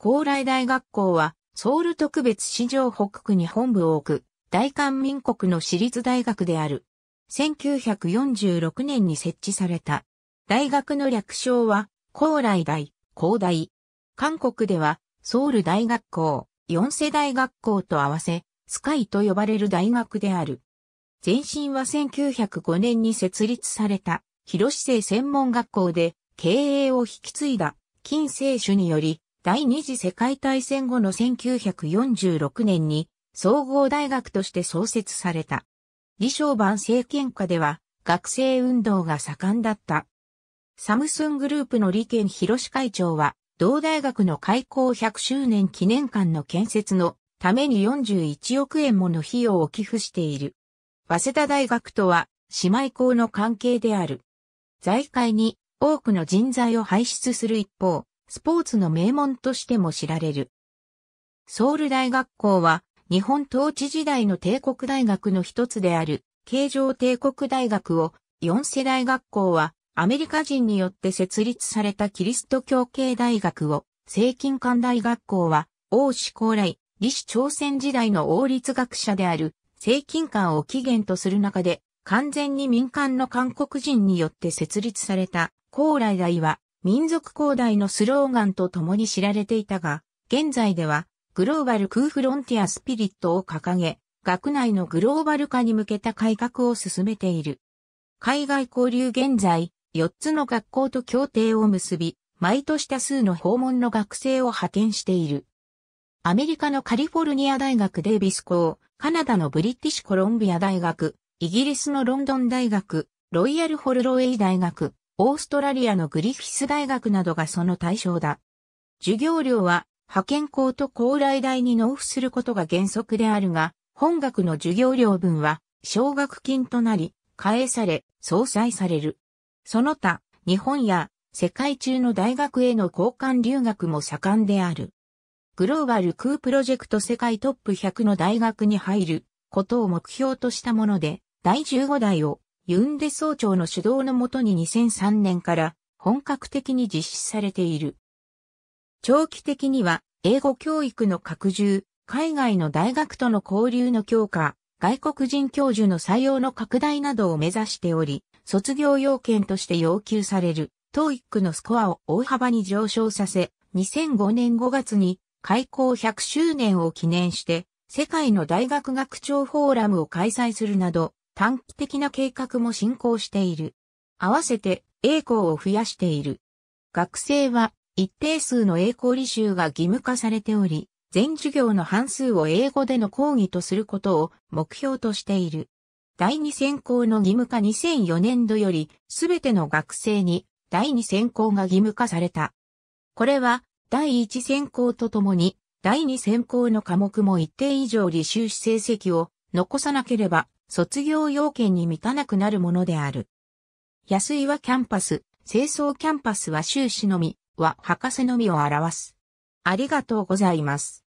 高麗大学校は、ソウル特別市場北区に本部を置く、大韓民国の私立大学である。1946年に設置された。大学の略称は、高麗大、高大。韓国では、ソウル大学校、四世大学校と合わせ、スカイと呼ばれる大学である。前身は1905年に設立された、広市生専門学校で、経営を引き継いだ、金聖主により、第二次世界大戦後の1946年に、総合大学として創設された。李承晩政権下では、学生運動が盛んだった。サムスングループの李健広会長は、同大学の開校100周年記念館の建設のために41億円もの費用を寄付している。早稲田大学とは姉妹校の関係である。財界に多くの人材を輩出する一方、スポーツの名門としても知られる。ソウル大学校は日本統治時代の帝国大学の一つである、京城帝国大学を、四世代学校は、アメリカ人によって設立されたキリスト教系大学を、聖金館大学校は、王子高麗、李氏朝鮮時代の王立学者である、聖金館を起源とする中で、完全に民間の韓国人によって設立された、高麗大は、民族高大のスローガンと共に知られていたが、現在では、グローバルクーフロンティアスピリットを掲げ、学内のグローバル化に向けた改革を進めている。海外交流現在、4つの学校と協定を結び、毎年多数の訪問の学生を派遣している。アメリカのカリフォルニア大学デイビス校、カナダのブリティッシュコロンビア大学、イギリスのロンドン大学、ロイヤルホルロウェイ大学、オーストラリアのグリフィス大学などがその対象だ。授業料は派遣校と高麗大に納付することが原則であるが、本学の授業料分は奨学金となり、返され、相殺される。その他、日本や世界中の大学への交換留学も盛んである。グローバルクープロジェクト世界トップ100の大学に入ることを目標としたもので、第15代をユンデ総長の主導のもとに2003年から本格的に実施されている。長期的には、英語教育の拡充、海外の大学との交流の強化、外国人教授の採用の拡大などを目指しており、卒業要件として要求される、TOEIC のスコアを大幅に上昇させ、2005年5月に開校100周年を記念して、世界の大学学長フォーラムを開催するなど、短期的な計画も進行している。合わせて、栄光を増やしている。学生は一定数の英語履修が義務化されており、全授業の半数を英語での講義とすることを目標としている。第二専攻の義務化2004年度より、すべての学生に第二専攻が義務化された。これは、第一専攻とともに、第二専攻の科目も一定以上履修し成績を残さなければ、卒業要件に満たなくなるものである。安いはキャンパス、清掃キャンパスは修士のみ、は博士のみを表す。ありがとうございます。